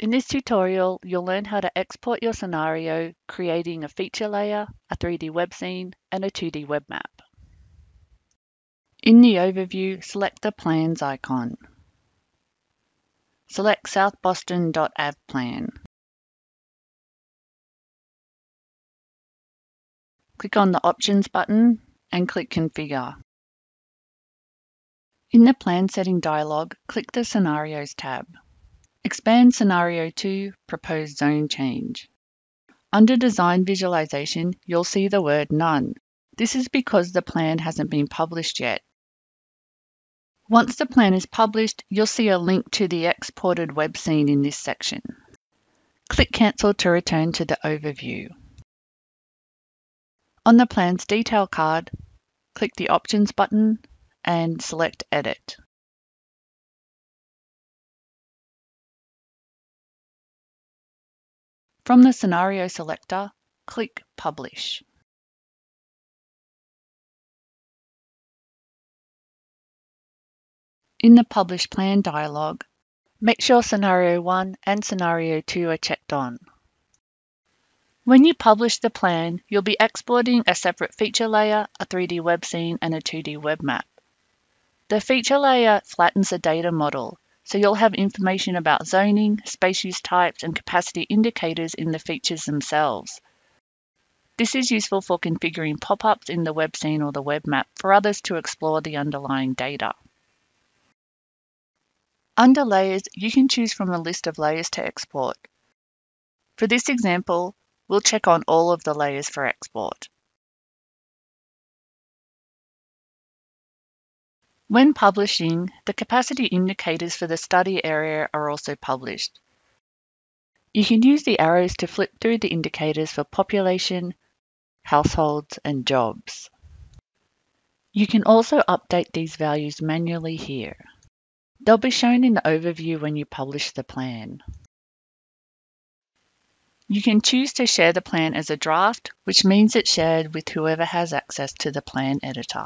In this tutorial, you'll learn how to export your scenario, creating a feature layer, a 3D web scene, and a 2D web map. In the overview, select the Plans icon. Select southboston.av plan. Click on the Options button and click Configure. In the Plan Setting dialog, click the Scenarios tab. Expand Scenario 2 Proposed Zone Change. Under Design Visualization, you'll see the word None. This is because the plan hasn't been published yet. Once the plan is published, you'll see a link to the exported web scene in this section. Click Cancel to return to the overview. On the plan's detail card, click the Options button and select Edit. From the Scenario selector, click Publish. In the Publish Plan dialog, make sure Scenario 1 and Scenario 2 are checked on. When you publish the plan, you'll be exporting a separate feature layer, a 3D web scene, and a 2D web map. The feature layer flattens the data model, so you'll have information about zoning, space use types, and capacity indicators in the features themselves. This is useful for configuring pop-ups in the web scene or the web map for others to explore the underlying data. Under Layers, you can choose from a list of layers to export. For this example, we'll check on all of the layers for export. When publishing, the capacity indicators for the study area are also published. You can use the arrows to flip through the indicators for population, households, and jobs. You can also update these values manually here. They'll be shown in the overview when you publish the plan. You can choose to share the plan as a draft, which means it's shared with whoever has access to the plan editor.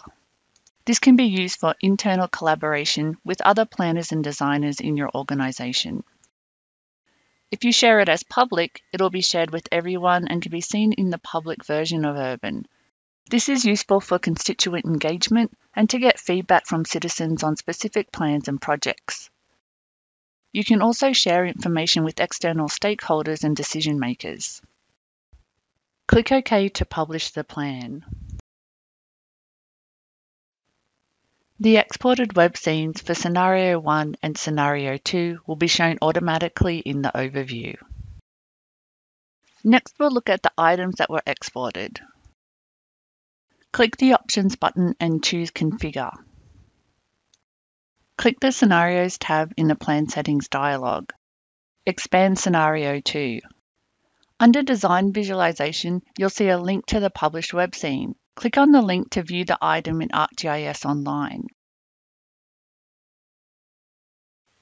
This can be used for internal collaboration with other planners and designers in your organization. If you share it as public, it will be shared with everyone and can be seen in the public version of Urban. This is useful for constituent engagement and to get feedback from citizens on specific plans and projects. You can also share information with external stakeholders and decision makers. Click OK to publish the plan. The exported web scenes for Scenario 1 and Scenario 2 will be shown automatically in the overview. Next, we'll look at the items that were exported. Click the Options button and choose Configure. Click the Scenarios tab in the Plan Settings dialog. Expand Scenario 2. Under Design Visualization, you'll see a link to the published web scene. Click on the link to view the item in ArcGIS Online.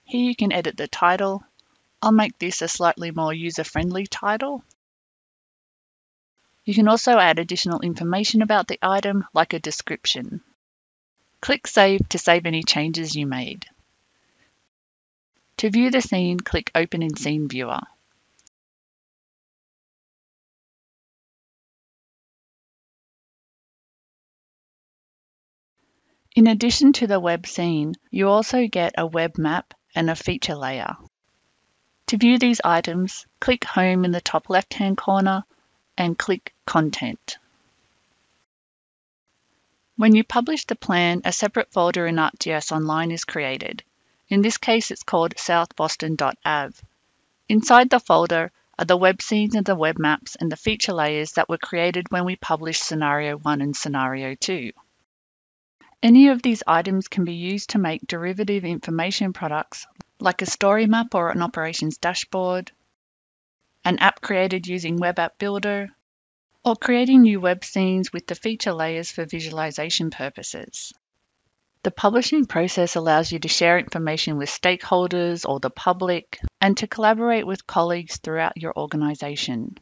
Here you can edit the title. I'll make this a slightly more user-friendly title. You can also add additional information about the item, like a description. Click Save to save any changes you made. To view the scene, click Open in Scene Viewer. In addition to the web scene, you also get a web map and a feature layer. To view these items, click Home in the top left-hand corner and click Content. When you publish the plan, a separate folder in ArcGIS Online is created. In this case, it's called southboston.av. Inside the folder are the web scenes and the web maps and the feature layers that were created when we published Scenario 1 and Scenario 2. Any of these items can be used to make derivative information products like a story map or an operations dashboard, an app created using Web App Builder, or creating new web scenes with the feature layers for visualization purposes. The publishing process allows you to share information with stakeholders or the public and to collaborate with colleagues throughout your organization.